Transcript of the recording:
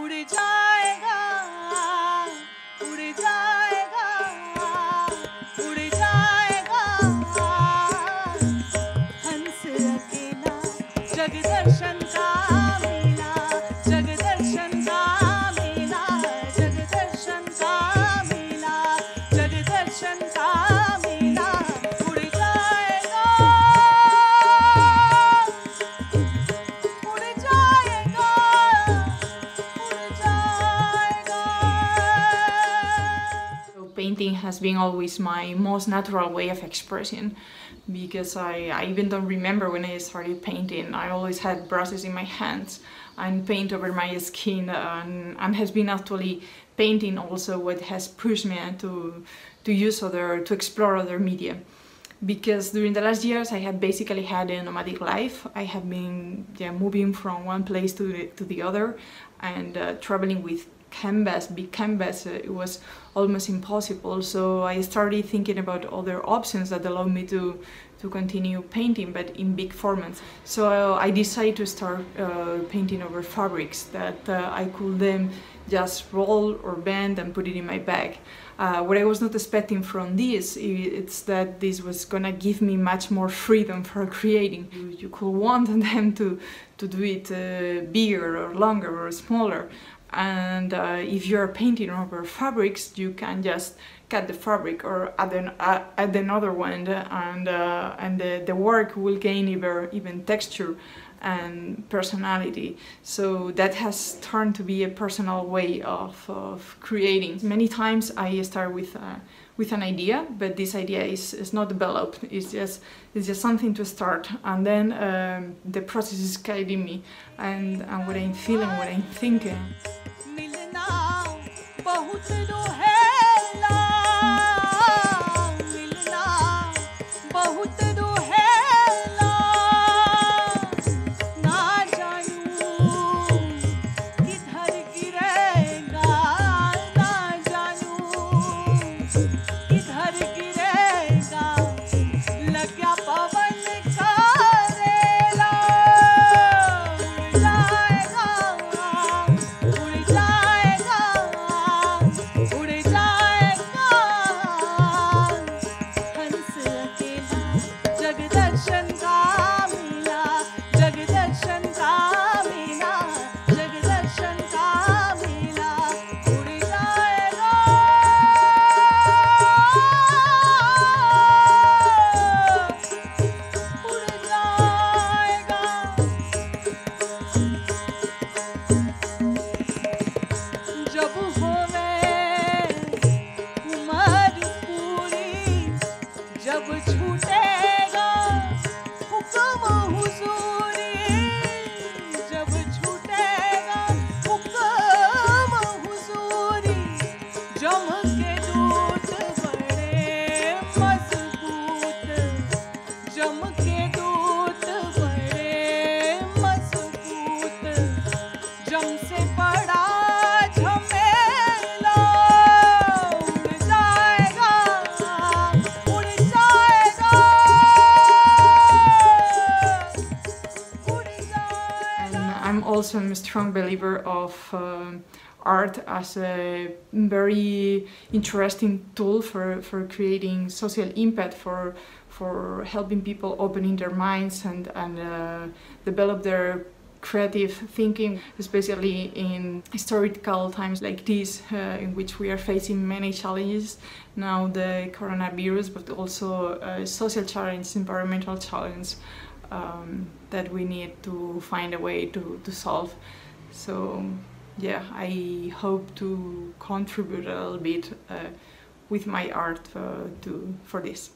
उड़ जाएगा उड़ जाएगा उड़ जाएगा। हंस जगदर्शन का। Painting has been always my most natural way of expressing because I, I even don't remember when I started painting. I always had brushes in my hands and paint over my skin and, and has been actually painting also what has pushed me to, to use other, to explore other media because during the last years I have basically had a nomadic life. I have been yeah, moving from one place to the, to the other and uh, traveling with canvas, big canvas, uh, it was almost impossible. So I started thinking about other options that allowed me to to continue painting, but in big formats. So I decided to start uh, painting over fabrics that uh, I could then just roll or bend and put it in my bag. Uh, what I was not expecting from this is that this was gonna give me much more freedom for creating. You, you could want them to to do it uh, bigger or longer or smaller, and uh, if you're painting over fabrics, you can just cut the fabric or add, an, uh, add another one, and uh, and the, the work will gain even even texture and personality. So that has turned to be a personal way of, of creating. Many times I start with uh, with an idea, but this idea is, is not developed. It's just it's just something to start, and then um, the process is guiding me and, and what I'm feeling, what I'm thinking. मिलना बहुत रुहेला मिलना बहुत रुहेला ना जानू किधर गिरेगा ना जानू I'm also a strong believer of um, art as a very interesting tool for, for creating social impact, for, for helping people opening their minds and, and uh, develop their creative thinking, especially in historical times like this, uh, in which we are facing many challenges. Now the coronavirus, but also uh, social challenge, environmental challenge um, that we need to find a way to, to solve. So yeah, I hope to contribute a little bit uh, with my art uh, to for this.